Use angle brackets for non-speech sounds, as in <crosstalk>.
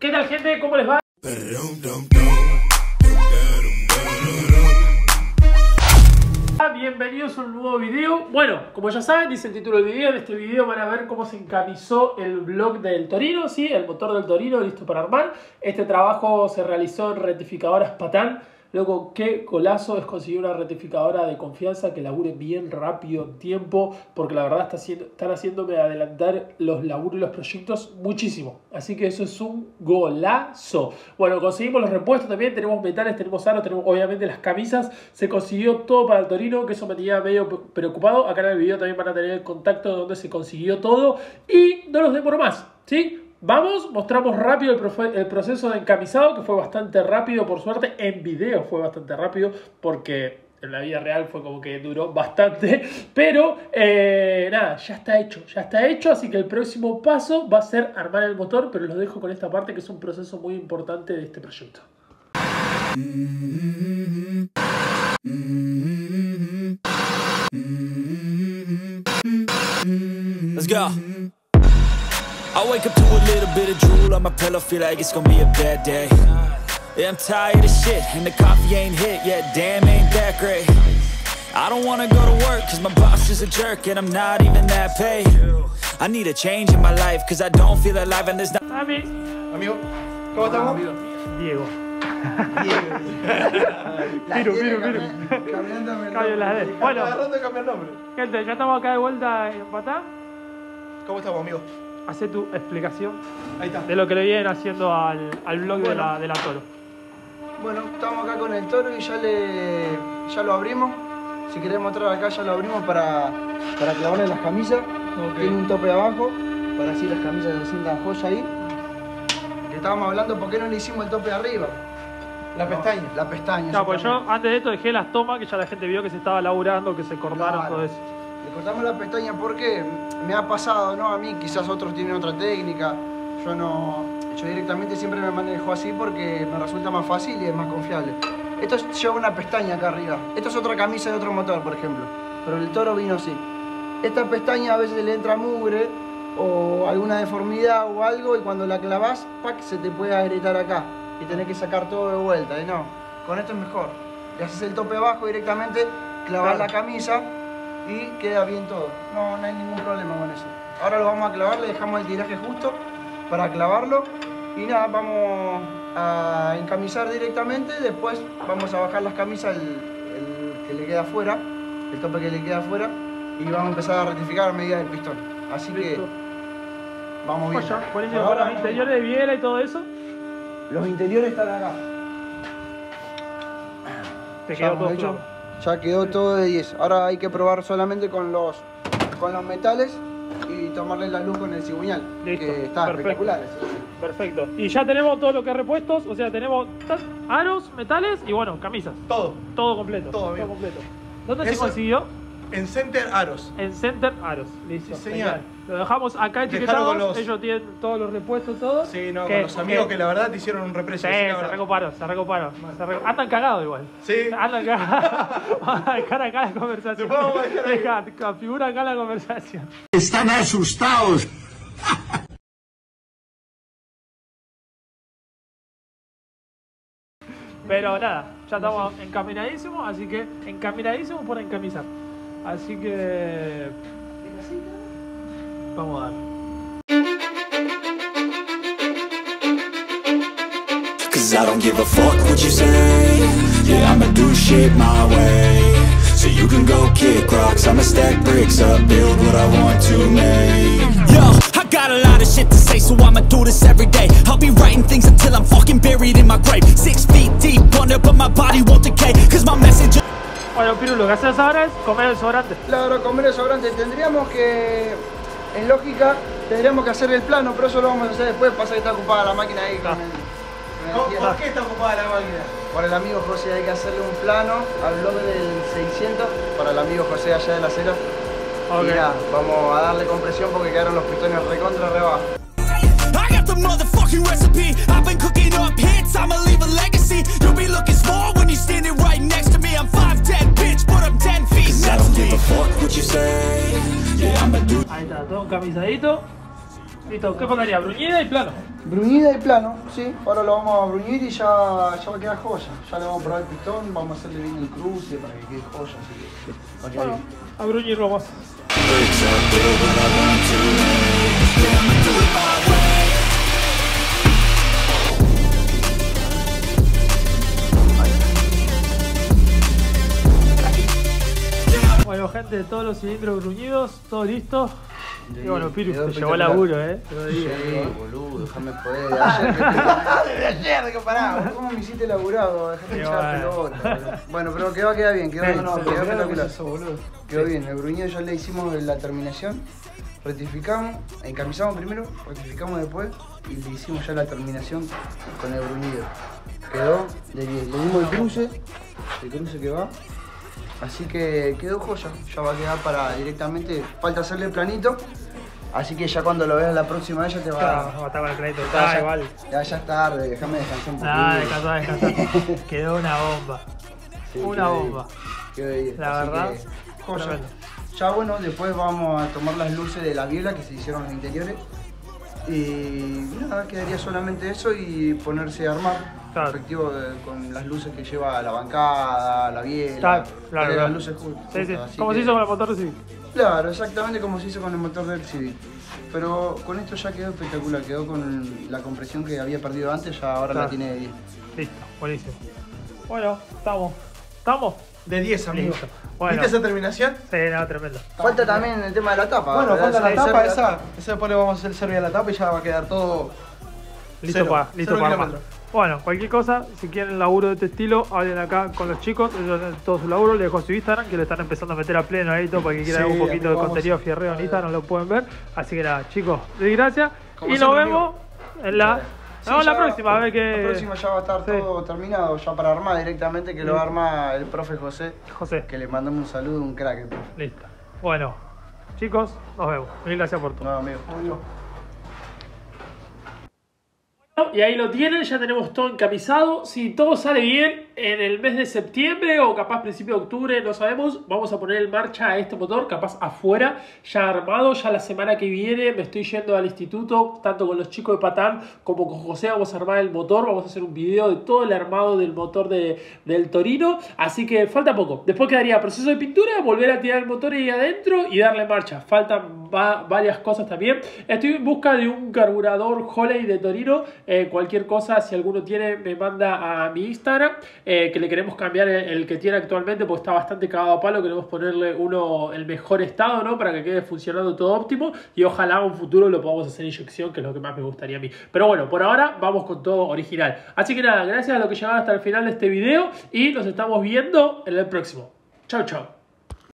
¿Qué tal gente? ¿Cómo les va? Bienvenidos a un nuevo video. Bueno, como ya saben, dice el título del video. En este video van a ver cómo se encamisó el blog del Torino, ¿sí? El motor del Torino listo para armar. Este trabajo se realizó en rectificadoras Patán Luego, qué golazo es conseguir una rectificadora de confianza que labure bien rápido en tiempo, porque la verdad está haciendo, están haciéndome adelantar los laburos y los proyectos muchísimo. Así que eso es un golazo. Bueno, conseguimos los repuestos también, tenemos metales, tenemos aros, tenemos obviamente las camisas. Se consiguió todo para el Torino, que eso me tenía medio preocupado. Acá en el video también van a tener el contacto de donde se consiguió todo. Y no los demoro más, ¿sí? Vamos, mostramos rápido el, proceso de encamisado, que fue bastante rápido, por suerte. En video fue bastante rápido, porque en la vida real fue como que duró bastante. <laughs> Pero eh, nada, ya está hecho, ya está hecho. Así que el próximo paso va a ser armar el motor, pero los dejo con esta parte que es un proceso muy importante de este proyecto. Let's go. I wake up to a little bit of drool on my pillow, feel like it's gonna be a bad day. Yeah, I'm tired of shit, and the coffee ain't hit yet, damn, ain't that great. I don't wanna go to work, cause my boss is a jerk, and I'm not even that paid. I need a change in my life, cause I don't feel alive, and there's not. Amigo, ¿cómo estamos? Diego. Diego. Miro, miro, miro. Cambio las D. Bueno, gente, ya estamos acá de vuelta en Patá. ¿Cómo estamos, amigo? Hace tu explicación de lo que le vienen haciendo al, al blog de, la, de la Toro. Bueno, estamos acá con el Toro y ya, le, ya lo abrimos. Si querés mostrar acá, ya lo abrimos para, para clavarle las camisas. Tiene un tope abajo, para así las camisas se sientan joya ahí. Que estábamos hablando, ¿por qué no le hicimos el tope arriba? La pestaña. La pestaña. No, pues yo antes de esto dejé las tomas que ya la gente vio que se estaba laburando, que se cortaron, todo eso. Le cortamos la pestaña porque me ha pasado, ¿no? A mí quizás otros tienen otra técnica. Yo no. Yo directamente siempre me manejo así porque me resulta más fácil y es más confiable. Esto lleva una pestaña acá arriba. Esto es otra camisa de otro motor, por ejemplo. Pero el toro vino así. Esta pestaña a veces le entra mugre o alguna deformidad o algo y cuando la clavas, ¡pac! se te puede agrietar acá y tenés que sacar todo de vuelta. Y no, con esto es mejor. Le haces el tope abajo directamente, clavas la camisa y queda bien todo. No, no hay ningún problema con eso. Ahora lo vamos a clavar, le dejamos el tiraje justo para clavarlo y nada, vamos a encamisar directamente, después vamos a bajar las camisas, el, que le queda afuera, el tope que le queda afuera y vamos a empezar a rectificar a medida del pistón. Así que vamos bien. los interiores de biela y todo eso? Los interiores están acá. Te quedó todo ya quedó todo de 10. Ahora hay que probar solamente con los, con los metales y tomarle la luz con el cigüeñal. Listo. Que está Perfecto. espectacular. Perfecto. Y ya tenemos todo lo que es repuestos, o sea, tenemos aros, metales y bueno, camisas. Todo. Todo completo. Todo, todo completo. ¿Dónde se consiguió? En Center Aros. En Center Aros, listo. señal. Lo dejamos acá etiquetados, ellos tienen todos los repuestos, todos. Sí, no, con los amigos que, la verdad te hicieron un represo. Sí, se recuperaron, se recuperaron. Andan cagados igual. Sí. Andan <laughs> cagados. Vamos a dejar acá la conversación. Deja, configura acá la conversación. Están asustados. Pero nada, ya estamos encaminadísimos, así que encaminadísimos por encamisar. Así que. Vamos a. Cause I don't give a fuck what you say Yeah, I'ma do shit my way So you can go kick rocks I'ma stack bricks up, build what I want to make Yo, I got a lot of shit to say So I'ma do this every day I'll be writing things until I'm fucking buried in my grave Six feet deep under but my body won't decay Cause my message Bueno, Piru, lo que haces ahora es comer el sobrante. Claro, comer el sobrante. Tendríamos que, en lógica, tendríamos que hacer el plano, pero eso lo vamos a hacer después. Pasa que está ocupada la máquina ahí. Con el, ¿Por qué está ocupada la máquina? Por el amigo José hay que hacerle un plano al blog del 600 para el amigo José allá de la cera. Okay. Y nada, vamos a darle compresión porque quedaron los pistones recontra rebajo. I got the motherfucking recipe. I've been cooking up hits. I'ma leave a legacy. You'll be looking small when you're standing right next to me. Ahí está, todo encamisadito. Listo, ¿qué faltaría? Bruñida y plano. Bruñida y plano, sí. Ahora lo vamos a bruñir y ya, ya va a quedar joya. Ya le vamos a probar el pistón, vamos a hacerle bien el cruce para que quede joya. Así que a Bueno, bruñir vamos. Bueno, gente, todos los cilindros gruñidos, todo listo. Y bueno, Piru, te llevó laburo, eh. Sí, digo. boludo, déjame poder. <laughs> De ayer que de ayer que pará, ¿cómo me hiciste laburado? Dejate echar bueno. pelota. <laughs> Bueno, pero quedó, queda bien, quedó bien, no, quedó espectacular. Quedó bien, el bruñido ya le hicimos la terminación, rectificamos, encamisamos primero, rectificamos después y le hicimos ya la terminación con el bruñido. Quedó de 10. Le dimos el cruce, el cruce que va. Así que quedó joya, ya va a quedar para directamente, falta hacerle planito. Así que ya cuando lo veas la próxima ya te va Claro, a... estar con el crédito. Ya, Está ya- igual. Ya, ya es tarde, déjame descansar un poquito. Ah, descansá, descansá. <laughs> Quedó una bomba. Sí, una quedó bomba. quedó bien. La Así verdad, que, joya. tremendo. Ya bueno, después vamos a tomar las luces de la viola que se hicieron los interiores. Y nada, quedaría solamente eso y ponerse a armar. Claro. Efectivo de- con las luces que lleva la bancada, la biela. Claro, claro, poner claro. las luces justas. Sí, sí. Como que- se hizo con el motor de Civic. Claro, exactamente como se hizo con el motor del Civic. Pero con esto ya quedó espectacular, quedó con la compresión que había perdido antes, ya ahora Claro. la tiene de 10. Listo, buenísimo. Bueno, estamos. ¿Estamos? De 10, amigo. Listo. Bueno. ¿Viste esa terminación? Sí, no, tremendo. Falta también el tema de la tapa. Bueno, ¿verdad? falta la tapa esa. Esa después le vamos a hacer servir a la tapa y ya va a quedar todo. Listo Cero, para, listo cero para armar. Bueno, cualquier cosa, si quieren laburo de este estilo, hablen acá con los chicos, ellos todo su laburo, les dejo su Instagram, que le están empezando a meter a pleno ahí, todo para que quieran Sí, un poquito de contenido fierreo en Instagram, lo pueden ver. Así que nada, chicos, gracias. Y nos vemos en la, Sí, la próxima, a ver qué... La próxima ya va a estar Sí. todo terminado, ya para armar directamente, que lo arma el profe José. José, Que le mandamos un saludo, un crack listo. Bueno, chicos, nos vemos. Mil gracias por todo. No, amigo. Y ahí lo tienen, ya tenemos todo encamisado. Si todo sale bien, en el mes de septiembre o capaz principio de octubre, no sabemos, vamos a poner en marcha este motor, capaz afuera, ya armado. Ya la semana que viene me estoy yendo al instituto, tanto con los chicos de Patán como con José, vamos a armar el motor. Vamos a hacer un video de todo el armado del motor de, del Torino. Así que falta poco. Después quedaría proceso de pintura, volver a tirar el motor ahí adentro y darle marcha. Faltan va- varias cosas también. Estoy en busca de un carburador Holley de Torino. Eh, cualquier cosa, si alguno tiene, me manda a mi Instagram. Que le queremos cambiar el, que tiene actualmente porque está bastante cagado a palo. Queremos ponerle uno el mejor estado, ¿no? Para que quede funcionando todo óptimo. Y ojalá en un futuro lo podamos hacer inyección, que es lo que más me gustaría a mí. Pero bueno, por ahora vamos con todo original. Así que nada, gracias a los que llegaron hasta el final de este video. Y nos estamos viendo en el próximo. Chau, chau.